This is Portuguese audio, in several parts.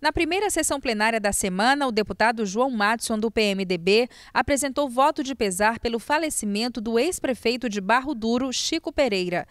Na primeira sessão plenária da semana, o deputado João Matson, do PMDB, apresentou voto de pesar pelo falecimento do ex-prefeito de Barro Duro, Chico Pereira.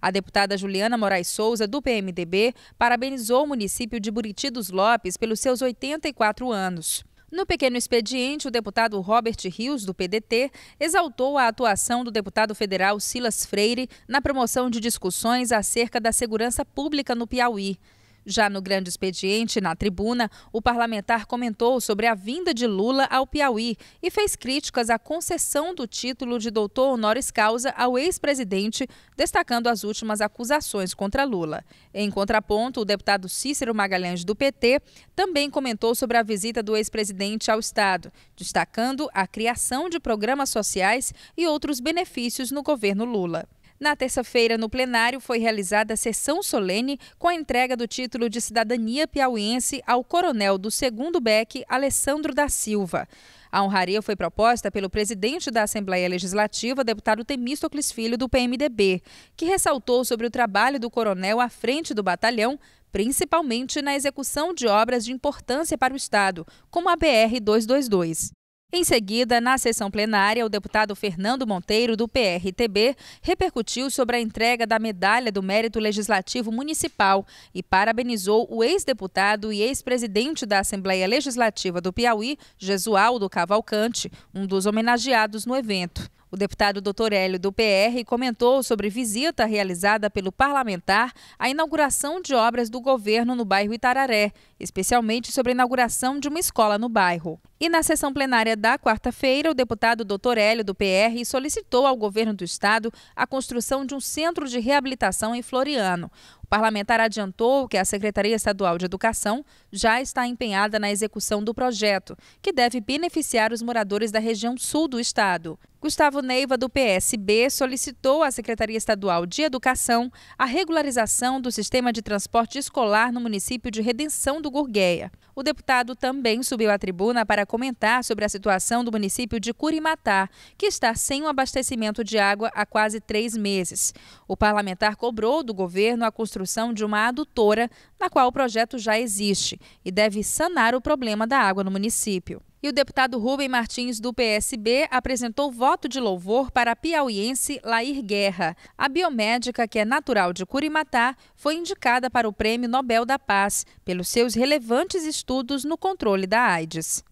A deputada Juliana Moraes Souza, do PMDB, parabenizou o município de Buriti dos Lopes pelos seus 84 anos. No pequeno expediente, o deputado Robert Rios, do PDT, exaltou a atuação do deputado federal Silas Freire na promoção de discussões acerca da segurança pública no Piauí. Já no grande expediente, na tribuna, o parlamentar comentou sobre a vinda de Lula ao Piauí e fez críticas à concessão do título de doutor honoris causa ao ex-presidente, destacando as últimas acusações contra Lula. Em contraponto, o deputado Cícero Magalhães, do PT, também comentou sobre a visita do ex-presidente ao Estado, destacando a criação de programas sociais e outros benefícios no governo Lula. Na terça-feira, no plenário, foi realizada a sessão solene com a entrega do título de cidadania piauiense ao coronel do 2 BEC, Alessandro da Silva. A honraria foi proposta pelo presidente da Assembleia Legislativa, deputado Temístocles Filho, do PMDB, que ressaltou sobre o trabalho do coronel à frente do batalhão, principalmente na execução de obras de importância para o Estado, como a BR-222. Em seguida, na sessão plenária, o deputado Fernando Monteiro, do PRTB, repercutiu sobre a entrega da Medalha do Mérito Legislativo Municipal e parabenizou o ex-deputado e ex-presidente da Assembleia Legislativa do Piauí, Jesualdo Cavalcante, um dos homenageados no evento. O deputado Dr. Hélio do PR comentou sobre visita realizada pelo parlamentar à inauguração de obras do governo no bairro Itararé, especialmente sobre a inauguração de uma escola no bairro. E na sessão plenária da quarta-feira, o deputado Dr. Hélio do PR solicitou ao governo do estado a construção de um centro de reabilitação em Floriano parlamentar adiantou que a Secretaria Estadual de Educação já está empenhada na execução do projeto, que deve beneficiar os moradores da região sul do estado. Gustavo Neiva, do PSB, solicitou à Secretaria Estadual de Educação a regularização do sistema de transporte escolar no município de Redenção do Gurgueia. O deputado também subiu à tribuna para comentar sobre a situação do município de Curimatá, que está sem o um abastecimento de água há quase três meses. O parlamentar cobrou do governo a construção de uma adutora, na qual o projeto já existe, e deve sanar o problema da água no município. E o deputado Rubem Martins, do PSB, apresentou voto de louvor para a piauiense Lair Guerra. A biomédica, que é natural de Curimatá, foi indicada para o Prêmio Nobel da Paz pelos seus relevantes estudos no controle da AIDS.